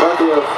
Gracias.